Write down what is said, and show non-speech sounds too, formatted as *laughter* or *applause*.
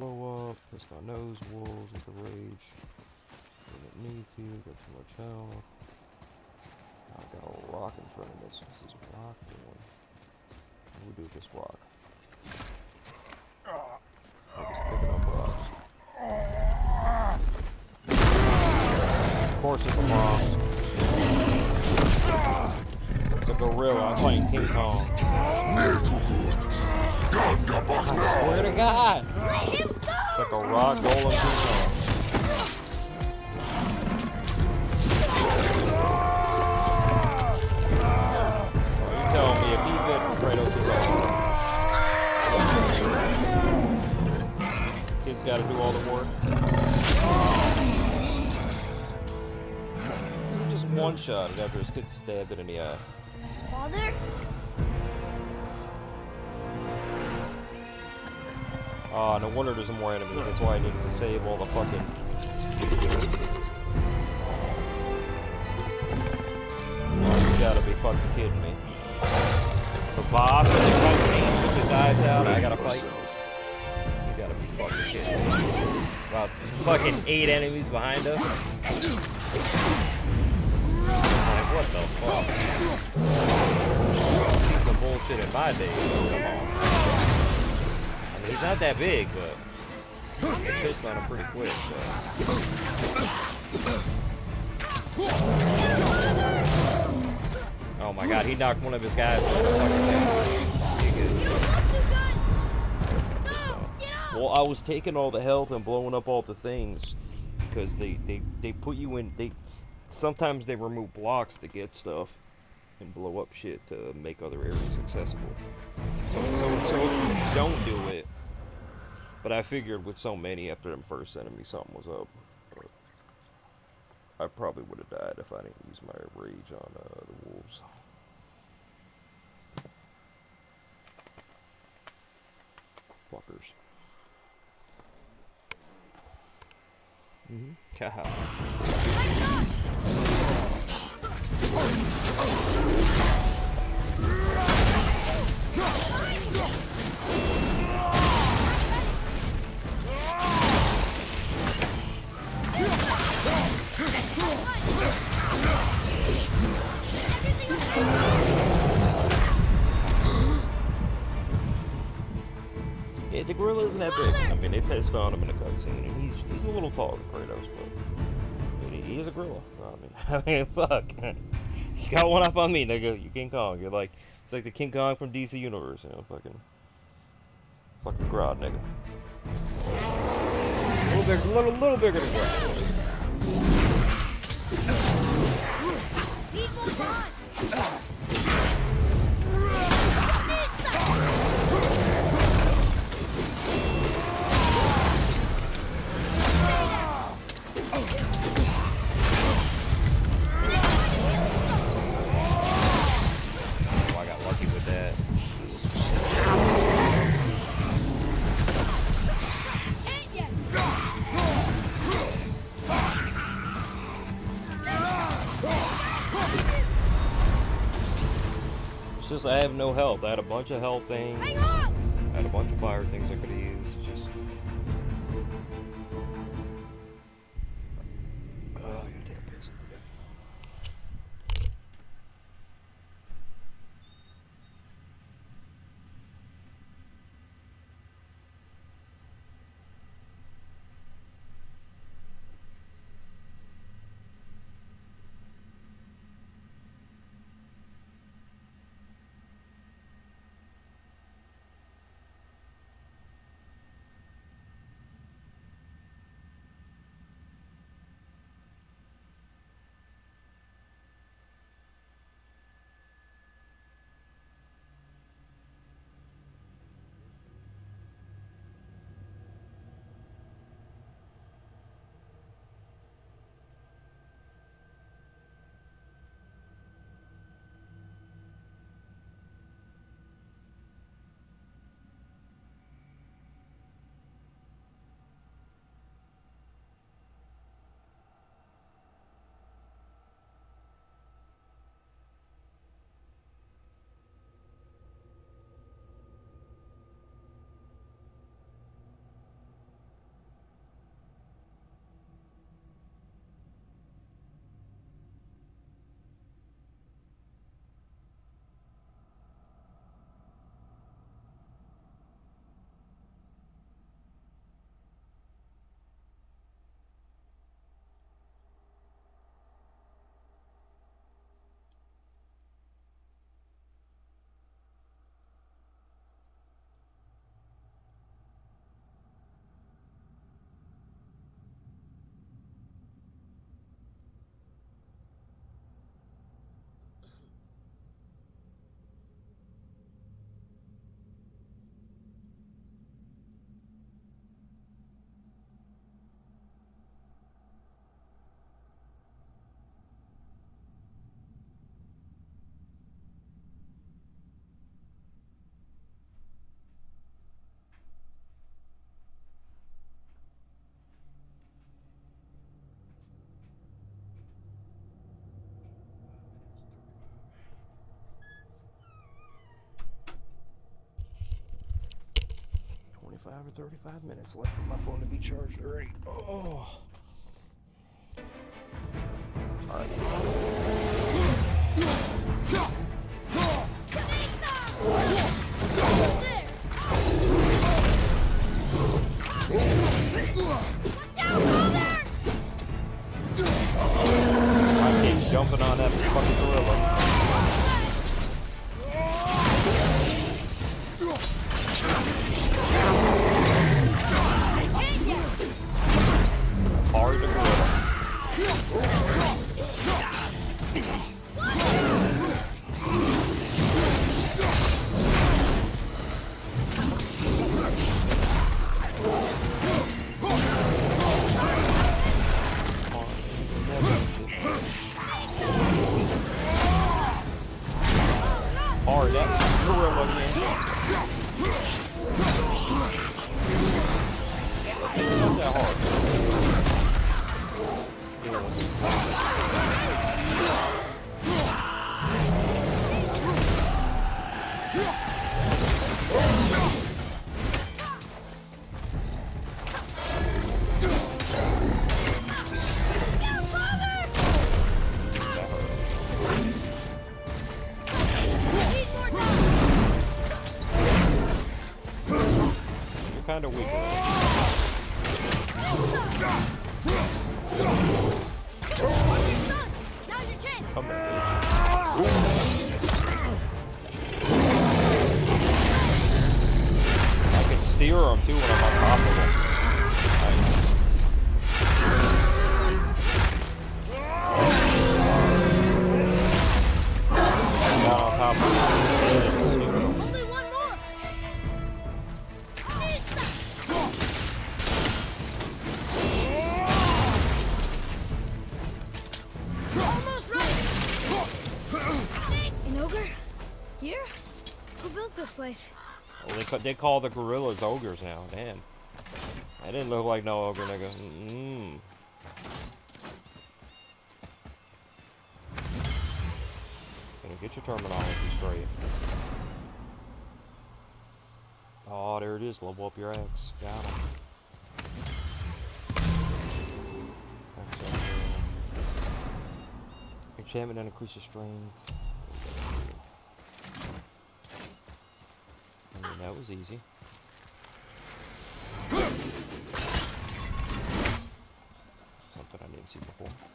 blow up. Pissed on those wolves with the rage. Didn't need to. Got too much health. I got a rock in front of this. This is rock one. What do we do with this rock? I'm just picking up rocks. Of course it's a boss. It's a gorilla. Playing King Kong. I swear to God. It's like a rock golem You tell me if he's. Kid's gotta do all the work. Just one shot after his kid stabbed it in the eye. Father? Ah, no wonder there's more enemies. That's why I needed to save all the fucking. Oh, you gotta be fucking kidding me. The boss and the cutscene with his eyes out, I gotta fight. You gotta be fucking kidding me. About fucking eight enemies behind us. Like, what the fuck? Seen some bullshit in my day. Come on. He's not that big, but I pissed on him pretty quick. So. Oh my god, he knocked one of his guys. Well, I was taking all the health and blowing up all the things because they, they, they put you in. They sometimes they remove blocks to get stuff and blow up shit to make other areas accessible. So, so, so if you don't do it, but I figured with so many after them first enemy, something was up. I probably would have died if I didn't use my rage on uh, the wolves. Fuckers. Mm-hmm. *laughs* that big. I mean, they pissed on him in a cutscene, and he's he's a little taller than Kratos, but I he is a gorilla. I mean, *laughs* I mean, fuck. You got one up on me, nigga. You King Kong. You're like, it's like the King Kong from DC Universe, you know, fucking, fucking Grodd, nigga. A little bigger, little, little bigger than Grodd. I have no health. I had a bunch of health things. Or 35 minutes left for my phone to be charged already. Oh. Alright. That hard. Kind of weak. Here? Who built this place? Well, they, they call the gorillas ogres now. Damn. That didn't look like no ogre, nigga. Mm. Gonna get your terminology straight. Oh, there it is. Level up your axe. Got him. Enchantment and increases strength. I mean, that was easy. Something I didn't see before.